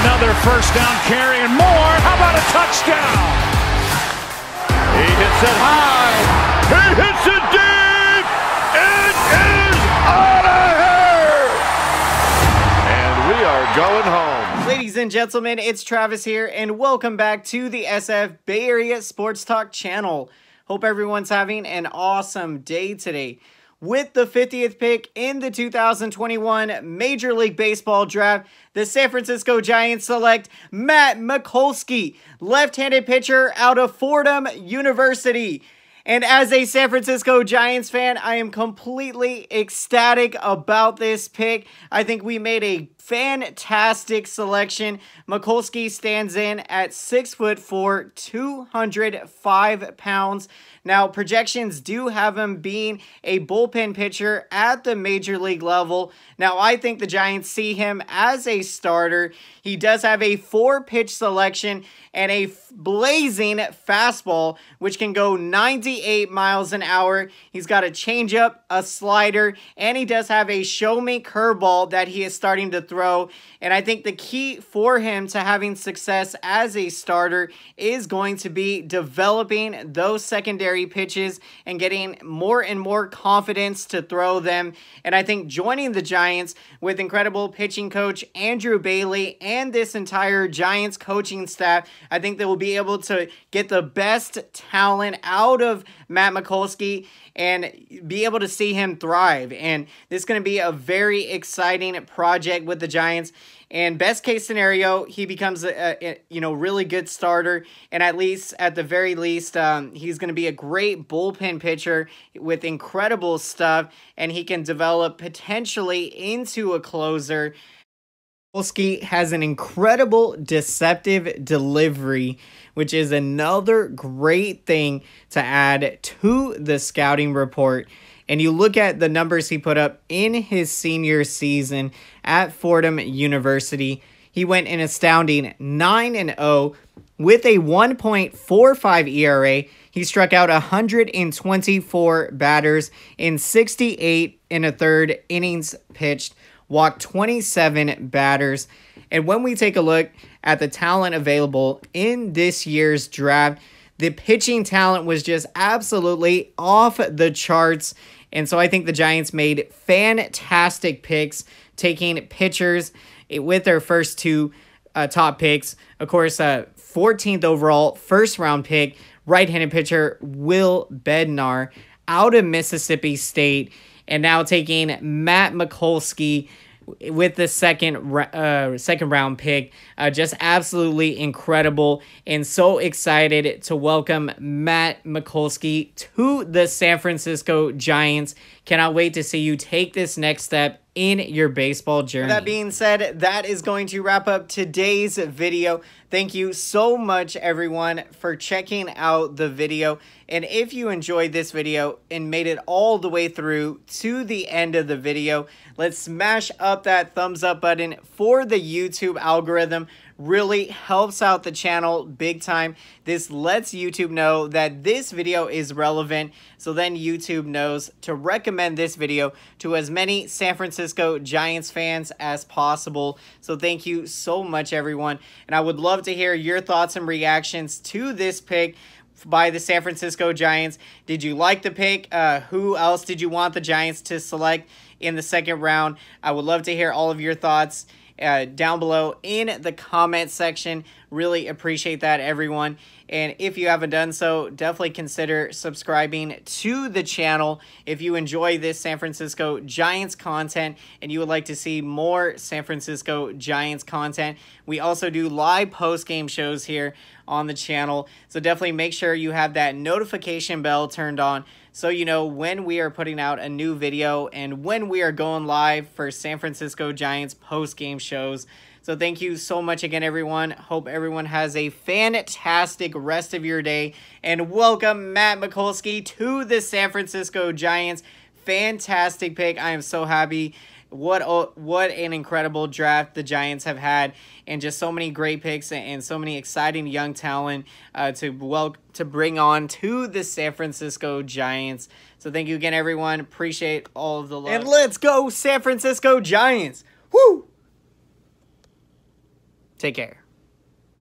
Another first down carry and more. How about a touchdown? He hits it high. He hits it deep. It is out of here. And we are going home. Ladies and gentlemen, it's Travis here, and welcome back to the SF Bay Area Sports Talk channel. Hope everyone's having an awesome day today. With the 50th pick in the 2021 Major League Baseball draft, the San Francisco Giants select Matt Mikulski, left handed pitcher out of Fordham University. And as a San Francisco Giants fan, I am completely ecstatic about this pick. I think we made a fantastic selection. Mikulski stands in at six foot four, 205 pounds. Now, projections do have him being a bullpen pitcher at the major league level. Now, I think the Giants see him as a starter. He does have a four pitch selection and a blazing fastball, which can go 98 miles an hour. He's got a changeup, a slider, and he does have a show me curveball that he is starting to throw. And I think the key for him to having success as a starter is going to be developing those secondary pitches and getting more and more confidence to throw them. And I think joining the Giants with incredible pitching coach Andrew Bailey and this entire Giants coaching staff, I think they will be able to get the best talent out of Matt Mikulski and be able to see him thrive. And this is going to be a very exciting project with the Giants. And best case scenario, he becomes a, a, you know really good starter, and at least at the very least, um, he's going to be a great bullpen pitcher with incredible stuff, and he can develop potentially into a closer. Polsky has an incredible deceptive delivery, which is another great thing to add to the scouting report. And you look at the numbers he put up in his senior season at Fordham University. He went an astounding 9 and 0 with a 1.45 ERA. He struck out 124 batters in 68 and a third innings pitched walked 27 batters. And when we take a look at the talent available in this year's draft, the pitching talent was just absolutely off the charts. And so I think the Giants made fantastic picks, taking pitchers with their first two uh, top picks. Of course, uh, 14th overall, first round pick, right handed pitcher Will Bednar out of Mississippi State and now taking Matt Mikulski with the second uh, second round pick. Uh, just absolutely incredible and so excited to welcome Matt Mikulski to the San Francisco Giants. Cannot wait to see you take this next step in your baseball journey. That being said, that is going to wrap up today's video. Thank you so much, everyone, for checking out the video. And if you enjoyed this video and made it all the way through to the end of the video, let's smash up that thumbs up button for the YouTube algorithm really helps out the channel big time. This lets YouTube know that this video is relevant, so then YouTube knows to recommend this video to as many San Francisco Giants fans as possible. So thank you so much, everyone. And I would love to hear your thoughts and reactions to this pick by the San Francisco Giants. Did you like the pick? Uh, who else did you want the Giants to select in the second round? I would love to hear all of your thoughts uh, down below in the comment section. Really appreciate that, everyone. And if you haven't done so, definitely consider subscribing to the channel. If you enjoy this San Francisco Giants content and you would like to see more San Francisco Giants content, we also do live post-game shows here on the channel. So definitely make sure you have that notification bell turned on so you know when we are putting out a new video and when we are going live for San Francisco Giants post-game shows. So thank you so much again, everyone. Hope everyone has a fantastic rest of your day. And welcome Matt Mikulski to the San Francisco Giants. Fantastic pick. I am so happy what what an incredible draft the Giants have had, and just so many great picks and so many exciting young talent uh, to well to bring on to the San Francisco Giants. So thank you again, everyone. Appreciate all of the love. And let's go, San Francisco Giants! Woo! Take care.